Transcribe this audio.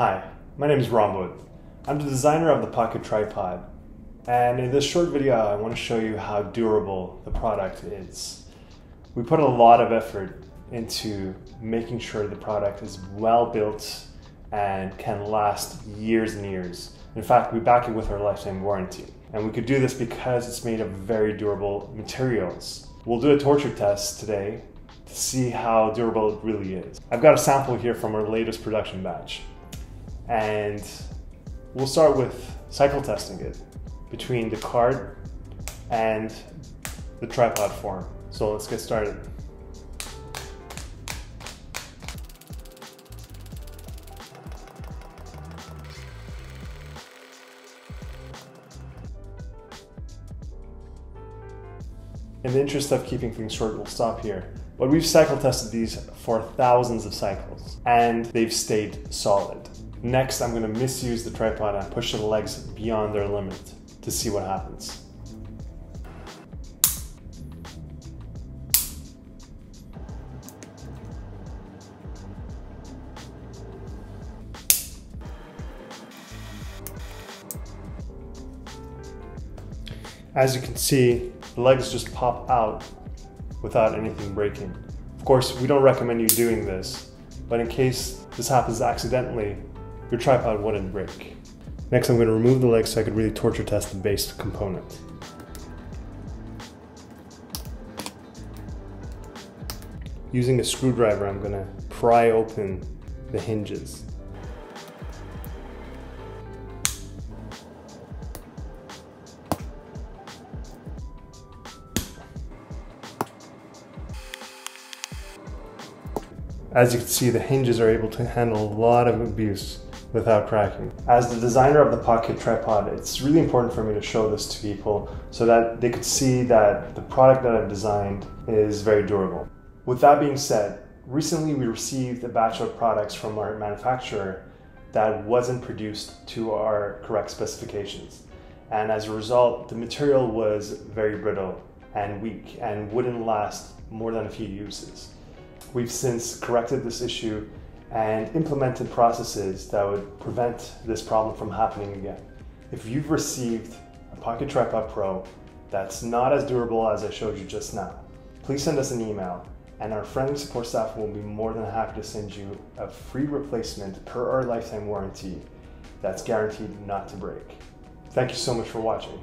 Hi, my name is Ron Wood. I'm the designer of the Pocket Tripod, and in this short video I want to show you how durable the product is. We put a lot of effort into making sure the product is well built and can last years and years. In fact, we back it with our lifetime warranty. And we could do this because it's made of very durable materials. We'll do a torture test today to see how durable it really is. I've got a sample here from our latest production batch. And we'll start with cycle testing it between the card and the tripod form. So let's get started. In the interest of keeping things short, we'll stop here. But we've cycle tested these for thousands of cycles and they've stayed solid. Next, I'm gonna misuse the tripod and push the legs beyond their limit to see what happens. As you can see, the legs just pop out without anything breaking. Of course, we don't recommend you doing this, but in case this happens accidentally, your tripod wouldn't break. Next, I'm going to remove the legs so I could really torture test the base component. Using a screwdriver, I'm going to pry open the hinges. As you can see, the hinges are able to handle a lot of abuse without cracking. As the designer of the Pocket Tripod, it's really important for me to show this to people so that they could see that the product that I've designed is very durable. With that being said, recently we received a batch of products from our manufacturer that wasn't produced to our correct specifications. And as a result, the material was very brittle and weak and wouldn't last more than a few uses. We've since corrected this issue and implemented processes that would prevent this problem from happening again. If you've received a Pocket Tripod Pro that's not as durable as I showed you just now, please send us an email and our friendly support staff will be more than happy to send you a free replacement per our lifetime warranty that's guaranteed not to break. Thank you so much for watching.